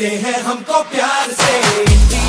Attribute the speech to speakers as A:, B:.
A: करते हैं हमको प्यार से।